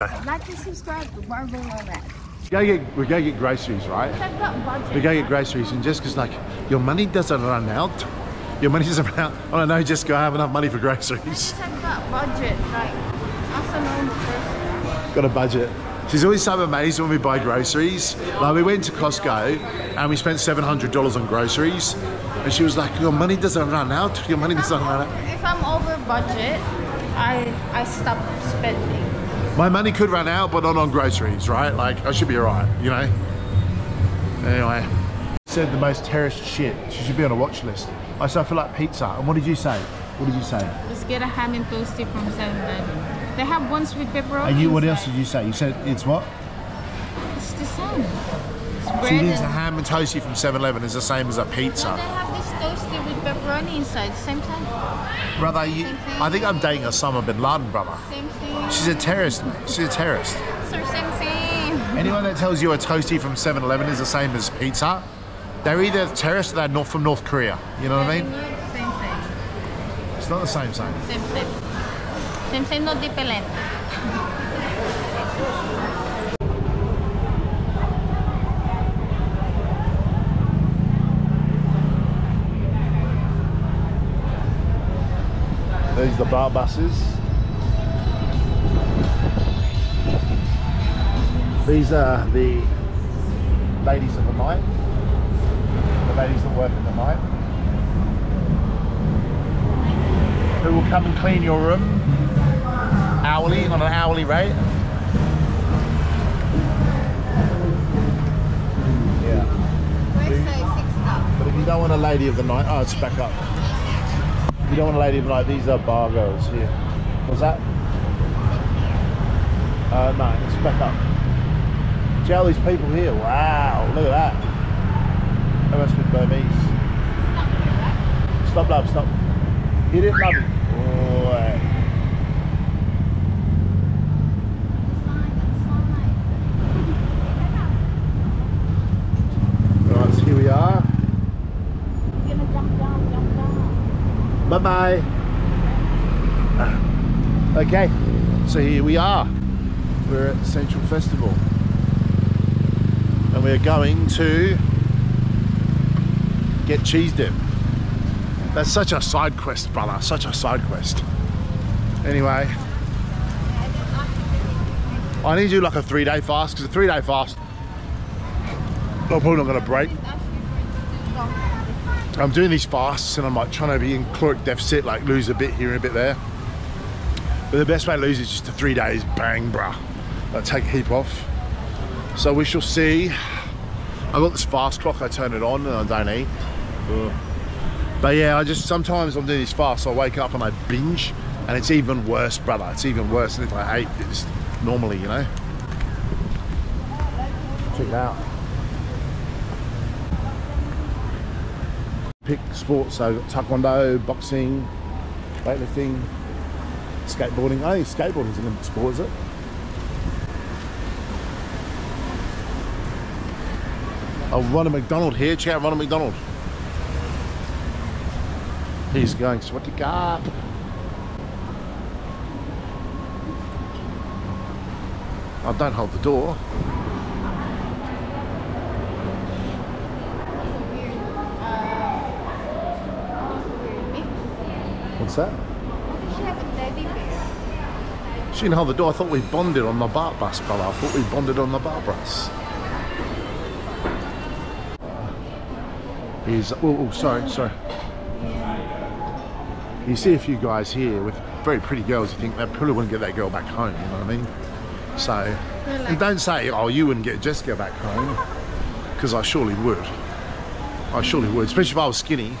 Like and subscribe to Barbell Nomad. Go get, we go get groceries, right? I've got budget. We go get groceries, and Jessica's like, "Your money doesn't run out. Your money doesn't run out." Oh no, Jessica, I have enough money for groceries. I've got budget. Like, as a normal person. Got a budget. She's always so amazed when we buy groceries. Like we went to Costco and we spent seven hundred dollars on groceries, and she was like, "Your money doesn't run out. Your money doesn't run out." If I'm over budget, I I stop spending. My money could run out, but not on groceries, right? Like I should be alright, you know. Anyway, said the most terrorist shit. She should be on a watch list. I said I feel like pizza. And what did you say? What did you say? Let's get a ham and toasty from 7-Eleven. They have ones with pepperoni. And you, what inside. else did you say? You said it's what? It's the same. She bread thinks and... a ham and toasty from 7-Eleven is the same as a No, pizza. they have this toasty with pepperoni inside. Same thing. Brother, you, I think I'm dating Osama bin Laden, brother. Same thing. She's a terrorist. She's a terrorist. Sir, same thing. Anyone that tells you a toasty from 7-Eleven is the same as pizza, they're either terrorists or they're not from North Korea. You know what I mean? Same thing. It's not the same same. Same thing. Same thing, no different. These are the baht buses. These are the ladies of the night. The ladies that work in the night. Who will come and clean your room hourly on an hourly rate. Yeah. But if you don't want a lady of the night, oh, it's back up. You don't want to of the night, these are bar girls here. What's that? Uh, no, it's back up. See all these people here? Wow, look at that. That must be Burmese. Stop, love, stop. Hit it, love. Boy. Right, so here we are. You're gonna jump down, jump down. Bye bye. Ah. Okay, so here we are. We're at Central Festival. And we're going to get cheese dip. That's such a side quest, brother. Such a side quest. Anyway, I need to do like a three day fast because a three day fast, I'm probably not going to break. I'm doing these fasts and I'm like trying to be in caloric deficit, like lose a bit here and a bit there. But the best way to lose is just the three days, bang, bruh. Like take a heap off. So we shall see. I've got this fast clock, I turn it on and I don't eat. But yeah, I just, sometimes I'm doing this fast, so I wake up and I binge and it's even worse, brother. It's even worse than if I ate this normally, you know? Check it out. Pick sports. So taekwondo, boxing, weightlifting, skateboarding. I think skateboarding is an Olympic sport, is it? Oh, Ronald McDonald here. Check out Ronald McDonald. He's going Swati Cup. Oh, don't hold the door. What's that? She have a teddy bear. She didn't hold the door. I thought we bonded on the baht bus, brother. I thought we bonded on the baht bus. He's. Oh, oh, sorry, sorry. You see a few guys here with very pretty girls. You think they probably wouldn't get that girl back home. You know what I mean? So, and don't say, "Oh, you wouldn't get Jessica back home," because I surely would. I surely would, especially if I was skinny.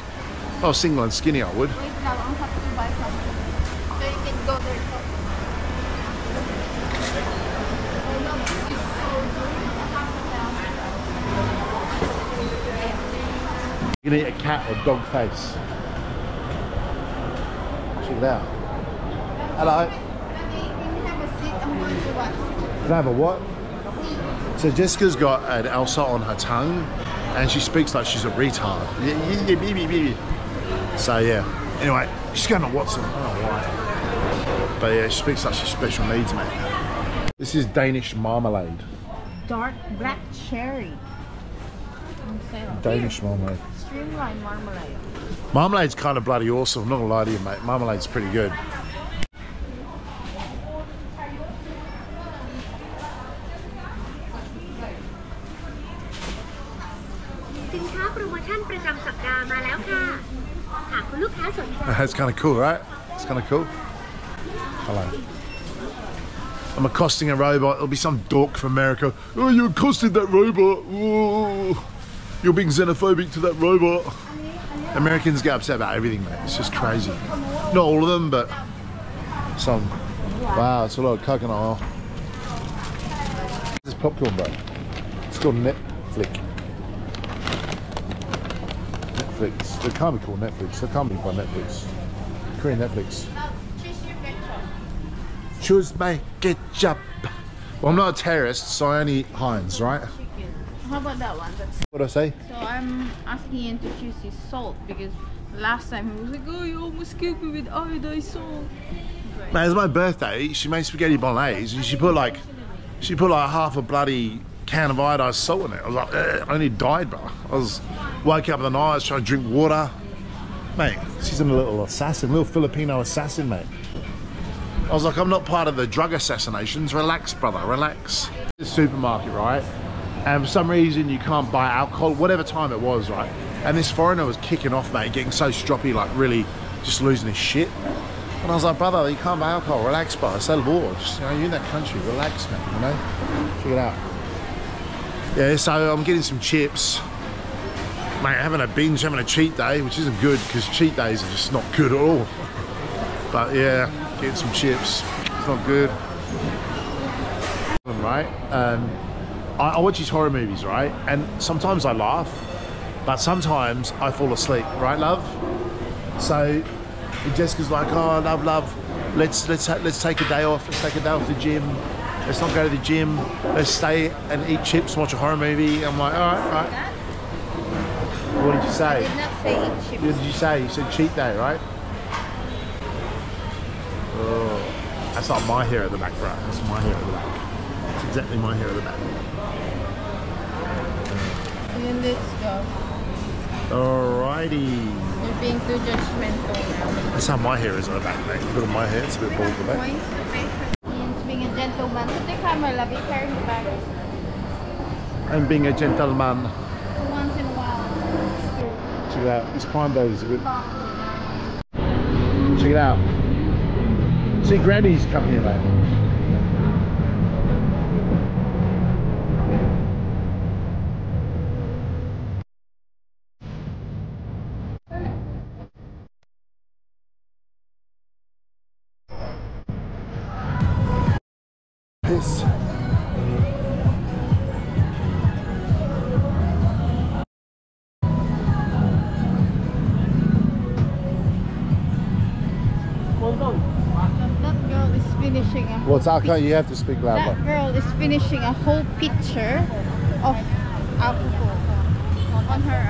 If I was single and skinny, I would. Now, I'll have to buy something. So you can go there. You can eat a cat or dog face. Check it out. Hello. Can you have a seat? I'm going to watch. Can I have a what? So Jessica's got an ulcer on her tongue and she speaks like she's a retard. So yeah. Anyway, she's going to Watson. I don't know why. But yeah, she speaks like she's special needs, mate. This is Danish marmalade. Dark black cherry. Danish marmalade. Streamline marmalade. Marmalade's kind of bloody awesome. I'm not gonna lie to you, mate. Marmalade's pretty good. ลูกค้าสนใจ That's kind of cool, right? It's kind of cool. Hello. I'm accosting a robot. There'll be some dork from America. Oh, you accosted that robot. Oh, you're being xenophobic to that robot. Americans get upset about everything, mate. It's just crazy. Not all of them, but some. Wow, it's a lot of coconut oil. This is popcorn, bro. It's called Netflix. Netflix. It can't be called Netflix. It can't be by Netflix. Korean Netflix. Choose my ketchup. Well, I'm not a terrorist, so I only eat Heinz, right? Chicken. How about that one? That's What do I say? So I'm asking him to choose his salt because last time he was like, oh, you almost killed me with iodized salt. Man, it's my birthday. She made spaghetti bolognese, and she put like, she put like half a bloody can of iodized salt in it. I was like, I only died, bro. I was waking up in the night, I was trying to drink water. Mate, she's a little assassin, little Filipino assassin, mate. I was like, I'm not part of the drug assassinations. Relax, brother, relax. The supermarket, right? And for some reason, you can't buy alcohol, whatever time it was, right? And this foreigner was kicking off, mate, getting so stroppy, like really just losing his shit. And I was like, brother, you can't buy alcohol. Relax, bro. It's a law. Just, you know, you're in that country. Relax, man. You know? Check it out. Yeah, so I'm getting some chips. Mate, having a binge, having a cheat day, which isn't good because cheat days are just not good at all. But yeah, getting some chips. It's not good. Right? Um, I, I watch these horror movies, right? And sometimes I laugh, but sometimes I fall asleep, right, love? So Jessica's like, "Oh, love, love, let's let's let's take a day off. Let's take a day off the gym. Let's not go to the gym. Let's stay and eat chips, and watch a horror movie." I'm like, "All right, all right." What did you say? did not say chips. What did you say? You said cheat day, right? Oh, that's not my hair at the back, bro. That's my hair at the back. That's exactly my hair at the back. Then let's go. Alrighty. You're being too judgmental now. That's how my hair is at the back, mate. Look at my hair. It's a bit bald at the back. Make. Being a gentleman. The camera, be careful. I'm being a gentleman. Once in a while. Check it out. This is a bit. Check it out. See, Granny's coming here, mate. Piss. Finishing a What's? You have to speak louder. That girl is finishing a whole picture of alcohol on her